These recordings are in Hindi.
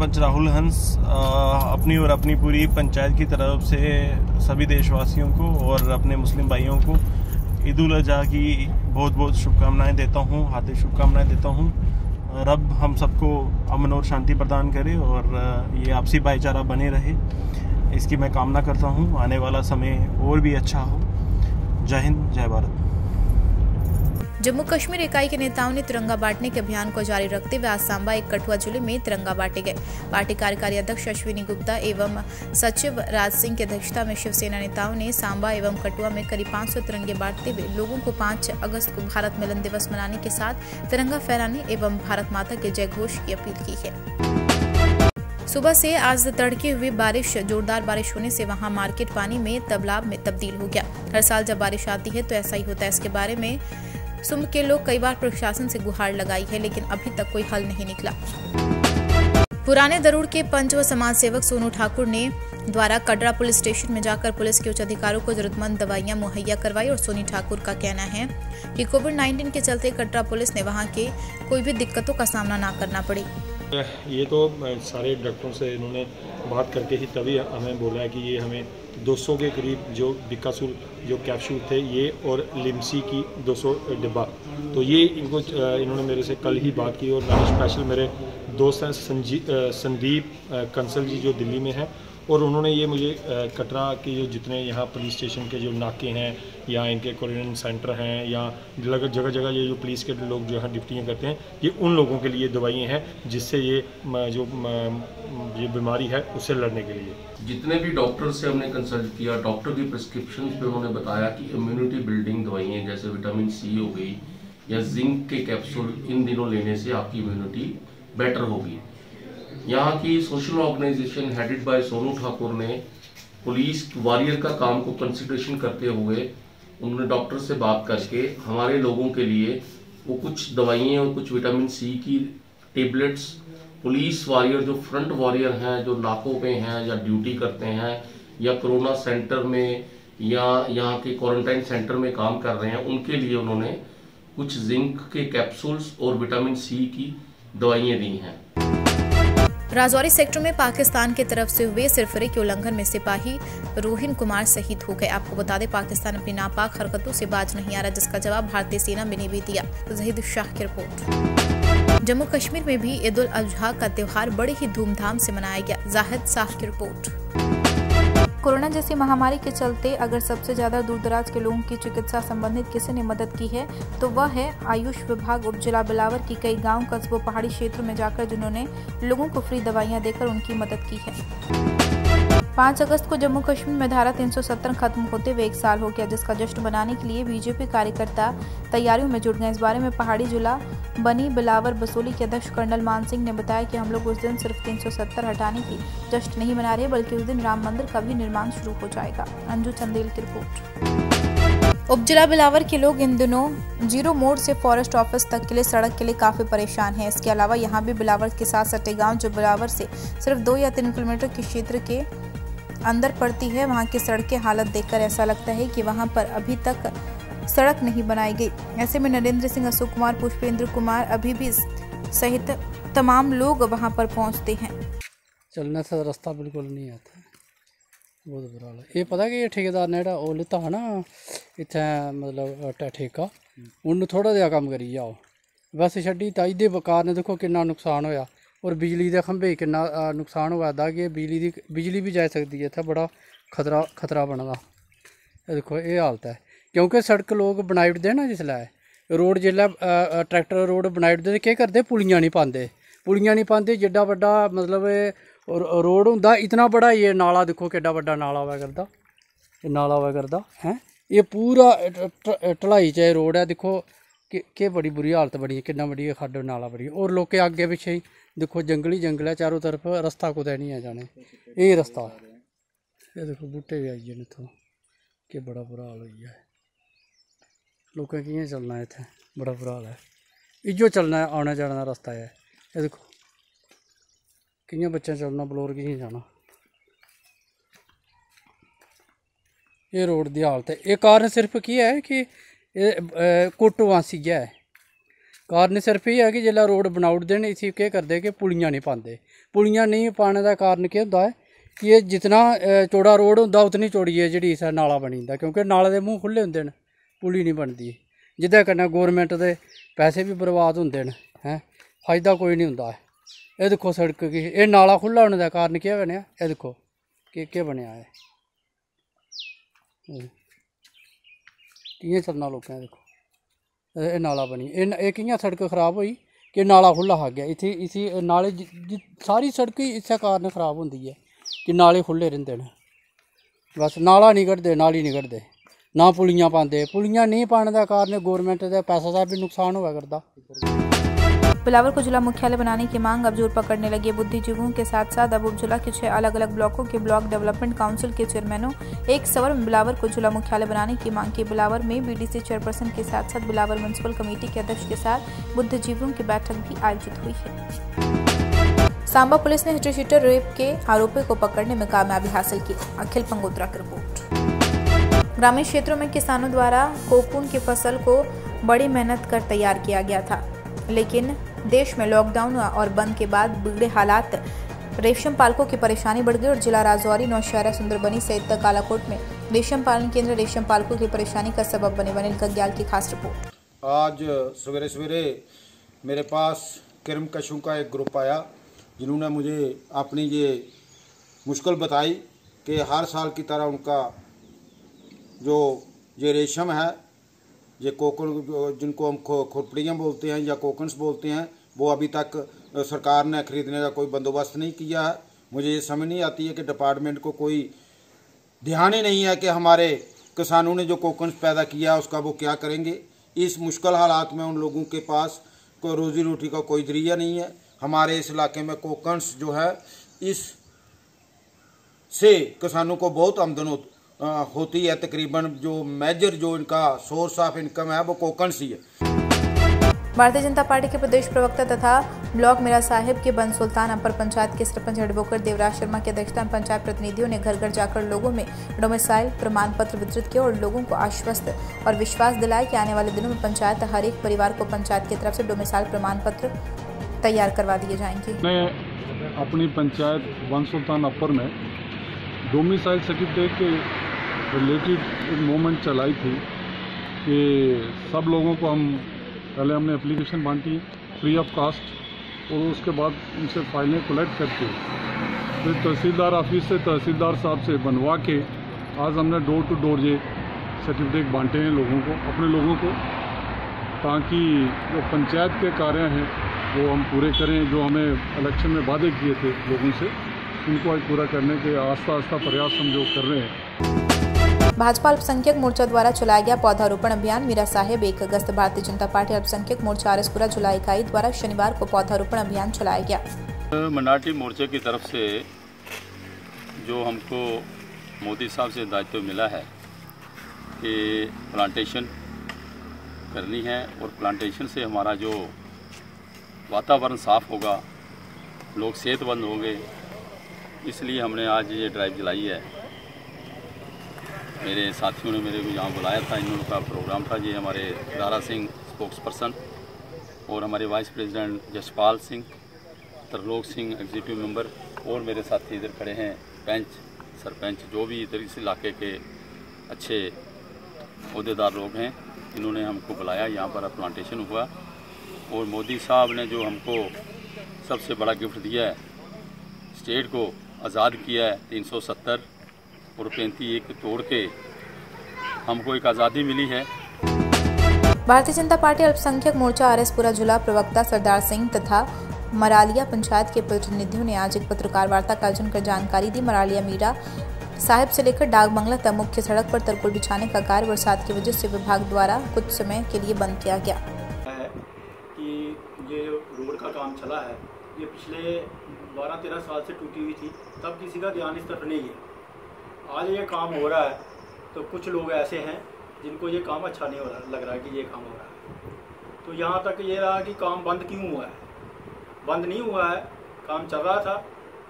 सरपंच राहुल हंस अपनी और अपनी पूरी पंचायत की तरफ़ से सभी देशवासियों को और अपने मुस्लिम भाइयों को ईद उल अजहा की बहुत बहुत शुभकामनाएँ देता हूँ, हार्दिक शुभकामनाएँ देता हूँ। रब हम सबको अमन और शांति प्रदान करे और ये आपसी भाईचारा बने रहे। इसकी मैं कामना करता हूँ, आने वाला समय और भी अच्छा हो। जय हिंद, जय भारत। जम्मू कश्मीर इकाई के नेताओं ने तिरंगा बांटने के अभियान को जारी रखते हुए आज सांबा एक कठुआ ज़िले में तिरंगा बांटे गए। पार्टी कार्यकारी अध्यक्ष अश्विनी गुप्ता एवं सचिव राज सिंह की अध्यक्षता में शिवसेना नेताओं ने सांबा एवं कठुआ में करीब 500 तिरंगे बांटते हुए लोगों को 5 अगस्त को भारत मिलन दिवस मनाने के साथ तिरंगा फहराने एवं भारत माता के जय घोष की अपील की है। सुबह से आज तड़के हुई बारिश, जोरदार बारिश होने से वहाँ मार्केट पानी में तबलाब में तब्दील हो गया। हर साल जब बारिश आती है तो ऐसा ही होता है। इसके बारे में सुम के लोग कई बार प्रशासन से गुहार लगाई है, लेकिन अभी तक कोई हल नहीं निकला। पुराने दरूड़ के पंच व समाज सेवक सोनू ठाकुर ने द्वारा कटरा पुलिस स्टेशन में जाकर पुलिस के उच्च अधिकारियों को जरूरतमंद दवाइयाँ मुहैया करवाई और सोनी ठाकुर का कहना है कि कोविड 19 के चलते कटरा पुलिस ने वहाँ के कोई भी दिक्कतों का सामना ना करना पड़े। ये तो सारे डॉक्टरों से इन्होंने बात करके ही तभी हमें बोला है कि ये हमें 200 के करीब जो बिकासुल जो कैप्सूल थे, ये और लिमसी की 200 डिब्बा। तो ये इनको इन्होंने मेरे से कल ही बात की और मैंने स्पेशल मेरे दोस्त हैं संजीव संदीप कंसल जी जो दिल्ली में हैं और उन्होंने ये मुझे कटरा के जो जितने यहाँ पुलिस स्टेशन के जो नाके हैं, या इनके क्वारंटाइन सेंटर हैं, या जगह जगह ये जो पुलिस के लोग जो है ड्यूटियाँ करते हैं, ये उन लोगों के लिए दवाइयाँ हैं जिससे ये जो ये बीमारी है, उससे लड़ने के लिए। जितने भी डॉक्टर से हमने कंसल्ट किया डॉक्टर की प्रिस्क्रिप्शन पे उन्होंने बताया कि इम्यूनिटी बिल्डिंग दवाइयाँ, जैसे विटामिन सी हो गई, या जिंक के कैप्सूल इन दिनों लेने से आपकी इम्यूनिटी बेटर होगी। यहाँ की social organisation headed by Sonu Thakur ने पुलिस वॉरियर का काम को कंसिडरेशन करते हुए उन्होंने डॉक्टर से बात करके हमारे लोगों के लिए वो कुछ दवाइयाँ और कुछ विटामिन सी की टेबलेट्स पुलिस वॉरियर जो फ्रंट वॉरियर हैं, जो नाकों पे हैं या ड्यूटी करते हैं या कोरोना सेंटर में या यहाँ के क्वारंटाइन सेंटर में काम कर रहे हैं, उनके लिए उन्होंने कुछ जिंक के कैप्सूल्स और विटामिन सी की दवाइयाँ दी हैं। राजौरी सेक्टर में पाकिस्तान की तरफ़ से हुए सिरफरे के उल्लंघन में सिपाही रोहिन कुमार शहीद हो गए। आपको बता दें, पाकिस्तान अपनी नापाक हरकतों से बाज नहीं आ रहा, जिसका जवाब भारतीय सेना में भी दिया। जहीद शाह की रिपोर्ट। जम्मू कश्मीर में भी ईद उल अजहा का त्यौहार बड़े ही धूमधाम से मनाया गया। जाहिद शाह की रिपोर्ट। कोरोना जैसी महामारी के चलते अगर सबसे ज़्यादा दूर दराज के लोगों की चिकित्सा संबंधित किसी ने मदद की है तो वह है आयुष विभाग उप जिला बिलावर की कई गाँव, कस्बों, पहाड़ी क्षेत्रों में जाकर जिन्होंने लोगों को फ्री दवाइयाँ देकर उनकी मदद की है। पाँच अगस्त को जम्मू कश्मीर में धारा 370 खत्म होते हुए एक साल हो गया, जिसका जश्न मनाने के लिए बीजेपी कार्यकर्ता तैयारियों में जुट गए। इस बारे में पहाड़ी जिला बनी बिलावर बसोली के अध्यक्ष कर्नल मान सिंह ने बताया कि हम लोग उस दिन सिर्फ़ 370 हटाने की जश्न नहीं मना रहे, बल्कि उस दिन राम मंदिर का भी निर्माण शुरू हो जाएगा। अंजू चंदेल की रिपोर्ट। उप जिला बिलावर के लोग इन दिनों ज़ीरो मोड़ से फॉरेस्ट ऑफ़िस तक के लिए, सड़क के लिए काफ़ी परेशान हैं। इसके अलावा यहाँ भी बिलावर के साथ सटे गाँव, जो बिलावर से सिर्फ़ दो या तीन किलोमीटर के क्षेत्र के अंदर पड़ती है, वहाँ की सड़क की हालत देखकर ऐसा लगता है कि वहाँ पर अभी तक सड़क नहीं बनाई गई। ऐसे में नरेंद्र सिंह, अशोक कुमार, पुष्पेंद्र कुमार अभी भी सहित तमाम लोग वहाँ पर पहुँचते हैं। चलने से रास्ता बिल्कुल नहीं आता बहुत बुरा ये पता कि ये ठेकेदार ने ओह् लैता हा ना, इत्थै मतलब ठेका। उन्न थोड़ा जहा कम्म करी जाओ। बस छड्डी, ताई दे कारण देखो किन्ना नुकसान होया। और बिजली के खंभे कि नुकसान होआ। दा कि बिजली दी, बिजली भी जाई सकती है। इत्थै बड़ा खतरा खतरा बने दा। दिक्खो हालत है। क्योंकि सड़क लोग बनाई ओड़दे ना जिसलै। रोड जिसलै ट्रैक्टर रोड बनाई ओड़दे ते केह् करदे? पुलियाँ नहीं पांदे। पुलियाँ नहीं पांदे, जेड्डा बड्डा मतलब रोड होंदा, इतना बड़ा ये नाला दिक्खो केड्डा बड्डा नाला होआ करदा। एह् नाला होआ करदा, हैं? एह् पूरा ढलाई च रोड है दिक्खो केह् बड़ी बुरी हालत बनी किन्ना बड़ी खड्ड नाला बड़ी और लोकें अग्गें पिच्छें दिक्खो जंगल ही जंगल है चारों तरफ़ रस्ता कुतै नहीं है जाने। यही रस्ता। ये दिक्खो, बूह्टे भी आई गे न इत्थूं। बड़ा बुरा हाल होई गेआ लोकें कि'यां चलना इतना बड़ा बुरा हाल ऐ। इ'यो चलने औने जाने दा रस्ता ऐ। एह् दिक्खो, कि'यां बच्चें चलना, बलौर कि'यां जाना? ये रोड़ दी हालत ऐ। एह् कारण सिर्फ़ केह् है कि एह् है ऐ। कारण सिर्फ़ एह् ऐ कि जेल्लै रोड़ बनाई इसी केह् करदे कि पुलियाँ निं पांदे। पुलियाँ नेईं पाने का कारण केह् होंदा ऐ कि जितना चौड़ा रोड़ होंदा, उतनी चौड़ी एह् जेह्ड़ी नाला बनी क्योंकि नाले दे मूंह् खु'ल्ले होंदे न। पुली नहीं बनती जेह्दे गौरमेंट के पैसे भी बर्बाद होंगे न हैं फ़ायदा कोई निं होंदा ऐ एह् सड़क गी एह् नाला खुला होने दे कारण केह् बनेआ एह् दिक्खो केह् केह् बनेआ एह् कि'यां चलना लोकें दिक्खो एह् नाला बनी एह् एह् कि'यां सड़क खराब होई कि नाला खुला हा अग्गें इत्थै इसी नाले सारी सड़क ही इस्सै कारण खराब होंदी है कि नाले खुले रैंह्दे न बस नाला नहीं कड्ढदे नाली नहीं कड्ढदे ना पुलिया पाते पुलिया नहीं पाने का कारण गोरमेंट दे पैसे दा भी नुकसान हो करता बिलावर को जिला मुख्यालय बनाने की मांग अब ज़ोर पकड़ने लगी बुद्धिजीवों के साथ साथ अब उपजिला के छह अलग अलग ब्लॉकों के ब्लॉक डेवलपमेंट काउंसिल के चेयरमैनों एक सवर में बिलावर को जिला मुख्यालय बनाने की मांग की बिलावर में बीडीसी चेयरपर्सन के साथ साथ बिलावर म्यूनसिपल कमेटी के अध्यक्ष के साथ बुद्धिजीवियों की बैठक भी आयोजित हुई है सांबा पुलिस ने हिटर रेप के आरोपी को पकड़ने में कामयाबी हासिल की अखिल पंगोत्रा की रिपोर्ट ग्रामीण क्षेत्रों में किसानों द्वारा कोकून की फ़सल को बड़ी मेहनत कर तैयार किया गया था। लेकिन देश में लॉकडाउन और बंद के बाद बिगड़े हालात, रेशम पालकों की परेशानी बढ़ गई और जिला राजौरी, नौशहरा, सुंदरबनी सहित कालाकोट में रेशम पालन केंद्र, रेशम पालकों की परेशानी का सबब बने बने गग्याल की खास रिपोर्ट। आज सवेरे सवेरे मेरे पास किरम कशु का एक ग्रुप आया, जिन्होंने मुझे अपनी ये मुश्किल बताई कि हर साल की तरह उनका जो ये रेशम है, ये कोकन जिनको हम खो खुरपड़ियाँ बोलते हैं या कोकन्स बोलते हैं, वो अभी तक सरकार ने खरीदने का कोई बंदोबस्त नहीं किया है। मुझे ये समझ नहीं आती है कि डिपार्टमेंट को कोई ध्यान ही नहीं है कि हमारे किसानों ने जो कोकन्स पैदा किया उसका वो क्या करेंगे। इस मुश्किल हालात में उन लोगों के पास कोई रोजी रोटी का कोई ज़रिया नहीं है। हमारे इस इलाके में कोकन्स जो है, इस से किसानों को बहुत आमदन होती है तकरीबन जो मेजर जो इनका सोर्स ऑफ़ इनकम है वो कोकन्स ही है। भारतीय जनता पार्टी के प्रदेश प्रवक्ता तथा ब्लॉक मेरा साहिब के बन सुल्तान अपर पंचायत के सरपंच एडवोकेट देवराज शर्मा की अध्यक्षता में पंचायत प्रतिनिधियों ने घर घर जाकर लोगों में डोमिसाइल प्रमाण पत्र वितरित किया और लोगों को आश्वस्त और विश्वास दिलाया कि आने वाले दिनों में पंचायत हर एक परिवार को पंचायत की तरफ़ से डोमिसाइल प्रमाण पत्र तैयार करवा दिए जाएँगे। मैं अपनी पंचायत वन सुल्तान अपर में डोमिसाइल सर्टिफिकेट के रिलेटेड मूवमेंट चलाई थी कि सब लोगों को हम, पहले हमने एप्लीकेशन बांटी फ्री ऑफ़ कास्ट और उसके बाद उनसे फाइलें कलेक्ट करके, फिर तहसीलदार ऑफ़िस से तहसीलदार साहब से बनवा के, आज हमने डोर टू डोर ये सर्टिफिकेट बांटे हैं लोगों को, अपने लोगों को, ताकि जो पंचायत के कार्य हैं, वो हम पूरे करें, जो हमें इलेक्शन में वादे किए थे लोगों से, उनको आज पूरा करने के आस्ता आस्ता प्रयास हम जो कर रहे हैं। भाजपा अल्पसंख्यक मोर्चा द्वारा चलाया गया पौधारोपण अभियान, मीरा साहेब एक अगस्त भारतीय जनता पार्टी अल्पसंख्यक मोर्चा आरएसपुरा जुलाई इकाई द्वारा शनिवार को पौधारोपण अभियान चलाया गया। मनाटी मोर्चे की तरफ़ से जो हमको मोदी साहब से दायित्व मिला है कि प्लांटेशन करनी है और प्लांटेशन से हमारा जो वातावरण साफ़ होगा, लोग सेहतमंद होंगे, इसलिए हमने आज ये ड्राइव चलाई है। मेरे साथियों ने मेरे को यहाँ बुलाया था इन का प्रोग्राम था। ये हमारे दारा सिंह स्पोक्स पर्सन और हमारे vice president Jaspal Singh, Tarlok Singh executive member और मेरे साथी इधर खड़े हैं पंच सरपंच, जो भी इधर इस इलाके के अच्छे अहदेदार लोग हैं, इन्होंने हमको बुलाया। यहाँ पर प्लांटेशन हुआ और मोदी साहब ने जो हमको सबसे बड़ा गिफ्ट दिया है स्टेट को आज़ाद किया है 370 और पैंतीस एक तोड़ के हमको एक आज़ादी मिली है। भारतीय जनता पार्टी अल्पसंख्यक मोर्चा आरएसपुरा जिला प्रवक्ता सरदार सिंह तथा मरालिया पंचायत के प्रतिनिधियों ने आज एक पत्रकार वार्ता का आयोजन कर जानकारी दी। मरालिया मीरा साहिब से लेकर डाक बंगला तक मुख्य सड़क पर तरकुल बिछाने का कार्य बरसात की वजह से विभाग द्वारा कुछ समय के लिए बंद किया गया। है कि ये रोड का काम चला है। ये पिछले 12-13 साल से टूटी हुई थी। तब किसी का ध्यान इस तरफ़ नहीं है। आज ये काम हो रहा है तो कुछ लोग ऐसे हैं जिनको ये काम अच्छा नहीं हो रहा, लग रहा है कि ये काम हो रहा है। तो यहाँ तक ये रहा कि काम बंद क्यों हुआ है? बंद नहीं हुआ है, काम चल रहा था,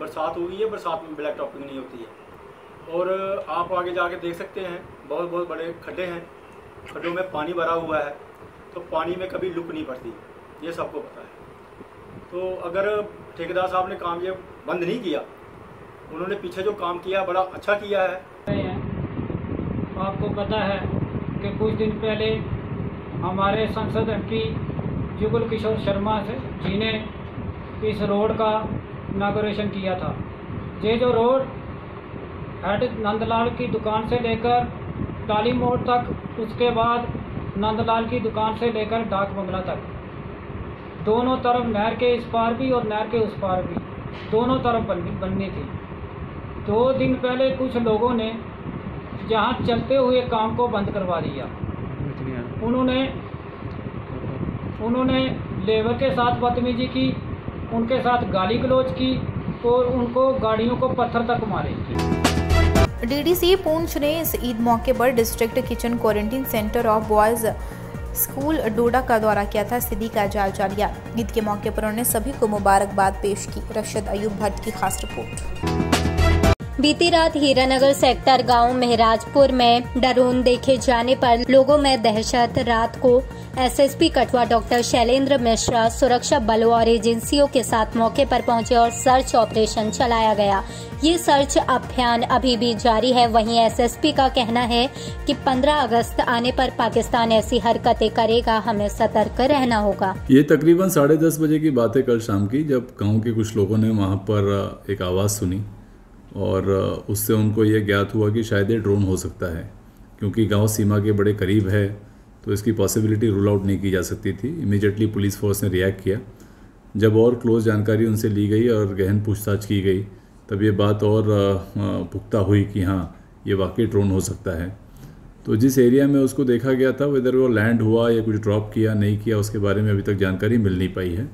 बरसात हो गई है, बरसात में ब्लैक टॉपिंग नहीं होती है। और आप आगे जाके देख सकते हैं, बहुत बहुत बड़े खड्डे हैं, खड्डों में पानी भरा हुआ है तो पानी में कभी लुक नहीं पड़ती, ये सबको पता है। तो अगर ठेकेदार साहब ने काम ये बंद नहीं किया उन्होंने पीछे जो काम किया, बड़ा अच्छा किया है। आपको पता है कि कुछ दिन पहले हमारे संसद एमपी जुगल किशोर शर्मा से जी ने इस रोड का इनाग्रेशन किया था। ये जो रोड हेड नंदलाल की दुकान से लेकर टाली मोड़ तक, उसके बाद नंदलाल की दुकान से लेकर डाक बंगला तक। दोनों तरफ़ नहर के इस पार भी और नहर के उस पार भी। दोनों तरफ़ बननी बननी थी। दो दिन पहले कुछ लोगों ने जहाँ चलते हुए काम को बंद करवा दिया। उन्होंने उन्होंने लेबर के साथ बदतमीजी की, उनके साथ गाली गलौज की और उनको गाड़ियों को पत्थर तक मारे। डीडीसी पूंछ ने इस ईद मौके पर district kitchen quarantine centre of boys school Doda का दौरा किया था, स्थिति का जायजा लिया। ईद के मौके पर उन्होंने सभी को मुबारकबाद पेश की। रशद अयूब भट्ट की खास रिपोर्ट। बीती रात हीरानगर सेक्टर गाँव महराजपुर में ड्रोन देखे जाने पर लोगों में दहशत। रात को एसएसपी कठुआ डॉक्टर शैलेंद्र मिश्रा सुरक्षा बलों और एजेंसियों के साथ मौके पर पहुँचे और सर्च ऑपरेशन चलाया गया। ये सर्च अभियान अभी भी जारी है। वहीं एसएसपी का कहना है कि 15 अगस्त आने पर पाकिस्तान ऐसी हरकतें करेगा। हमें सतर्क रहना होगा। ये तकरीबन साढ़े दस बजे की बात है कल शाम की, जब गाँव के कुछ लोगों ने वहाँ पर एक आवाज़ सुनी। और उससे उनको ये ज्ञात हुआ कि शायद ये ड्रोन हो सकता है, क्योंकि गाँव सीमा के बड़े करीब है तो इसकी पॉसिबिलिटी रूल आउट नहीं की जा सकती थी। इमीडिएटली पुलिस फोर्स ने रिएक्ट किया। जब और क्लोज जानकारी उनसे ली गई और गहन पूछताछ की गई, तब ये बात और पुख्ता हुई कि हाँ ये वाकई ड्रोन हो सकता है। तो जिस एरिया में उसको देखा गया था इधर वो लैंड हुआ या कुछ ड्रॉप किया, नहीं किया, उसके बारे में अभी तक जानकारी मिल नहीं पाई है।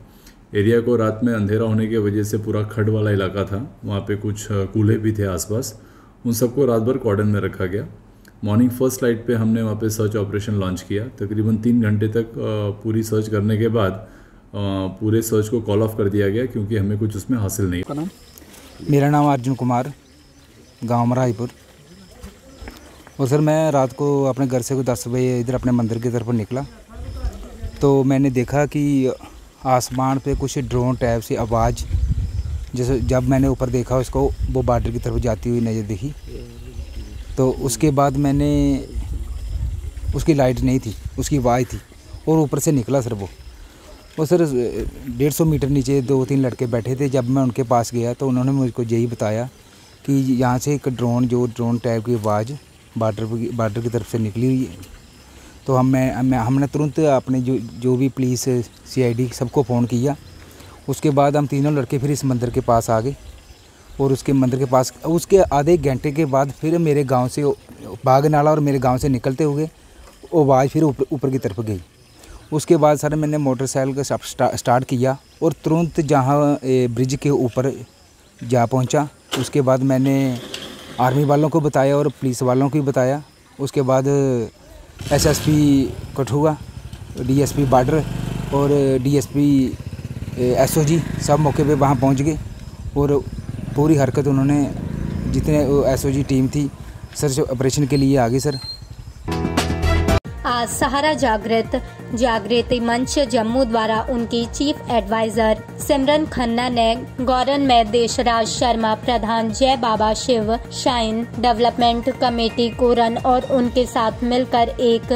एरिया को रात में अंधेरा होने की वजह से पूरा खड वाला इलाका था, वहाँ पे कुछ कूल्हे भी थे आसपास। उन सबको रात भर कॉर्डन में रखा गया। मॉर्निंग फ़र्स्ट लाइट पे हमने वहाँ पे सर्च ऑपरेशन लॉन्च किया। तकरीबन तीन घंटे तक पूरी सर्च करने के बाद पूरे सर्च को कॉल ऑफ़ कर दिया गया क्योंकि हमें कुछ उसमें हासिल नहीं नाम? मेरा नाम अर्जुन कुमार, गाँव मराईपुर। और सर, मैं रात को अपने घर से दस बजे इधर अपने मंदिर की तरफ़ निकला। तो मैंने देखा कि आसमान पे कुछ ड्रोन टाइप से आवाज़, जैसे जब मैंने ऊपर देखा उसको, वो बार्डर की तरफ़ जाती हुई नज़र देखी। तो उसके बाद मैंने, उसकी लाइट नहीं थी, उसकी आवाज़ थी, और ऊपर से निकला सर वो। वो सर, डेढ़ सौ मीटर नीचे दो तीन लड़के बैठे थे, जब मैं उनके पास गया तो उन्होंने मुझको यही बताया कि यहाँ से एक ड्रोन, जो ड्रोन टाइप की आवाज़ बार्डर बार्डर की तरफ़ से निकली हुई तो हम मैं, हमने तुरंत अपने जो जो भी पुलिस सीआईडी सबको फ़ोन किया। उसके बाद हम तीनों लड़के फिर इस मंदिर के पास आ गए और उसके मंदिर के पास उसके आधे घंटे के बाद फिर मेरे गाँव से बाग नाला और मेरे गाँव से निकलते हुए वो आवाज़ फिर ऊपर ऊपर की तरफ़ गई। उसके बाद सर मैंने मोटरसाइकिल का स्टा, स्टार्ट किया और तुरंत जहाँ ब्रिज के ऊपर जा पहुँचा। उसके बाद मैंने आर्मी वालों को बताया और पुलिस वालों को भी बताया। उसके बाद एसएसपी कठुआ, डीएसपी बॉर्डर और डीएसपी एसओजी सब मौके पे वहाँ पहुँच गए और पूरी हरकत उन्होंने जितने एसओजी टीम थी सर्च ऑपरेशन के लिए आ गई सर। आज सहारा जागृत, जागृति मंच जम्मू द्वारा उनकी चीफ एडवाइजर सिमरन खन्ना ने गौरन में देशराज शर्मा, प्रधान Jai Baba Shiv, shine development committee Koran और उनके साथ मिलकर एक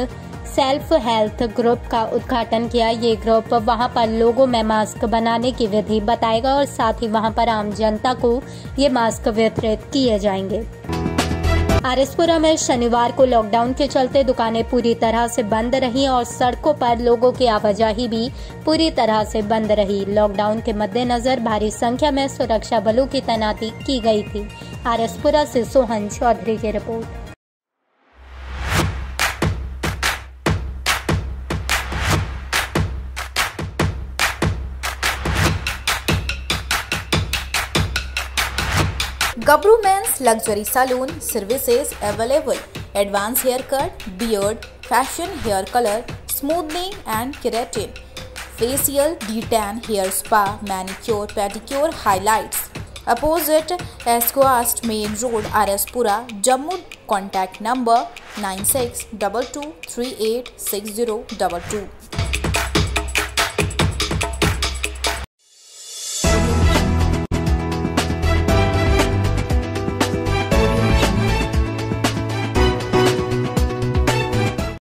सेल्फ हेल्थ ग्रुप का उद्घाटन किया। ये ग्रुप वहाँ पर लोगों में मास्क बनाने की विधि बताएगा और साथ ही वहाँ पर आम जनता को ये मास्क वितरित किए जाएँगे। आरएसपुरा में शनिवार को लॉकडाउन के चलते दुकानें पूरी तरह से बंद रही और सड़कों पर लोगों की आवाजाही भी पूरी तरह से बंद रही। लॉकडाउन के मद्देनजर भारी संख्या में सुरक्षा बलों की तैनाती की गई थी। आरएसपुरा से सोहन चौधरी की report. Gabru Men's Luxury Saloon services available advanced haircut, beard, fashion hair color, smoothing and keratin, facial, detan, hair spa, manicure, pedicure, highlights. Opposite Esquast Main Road, RS Pura, Jammu. Contact number 9622386022.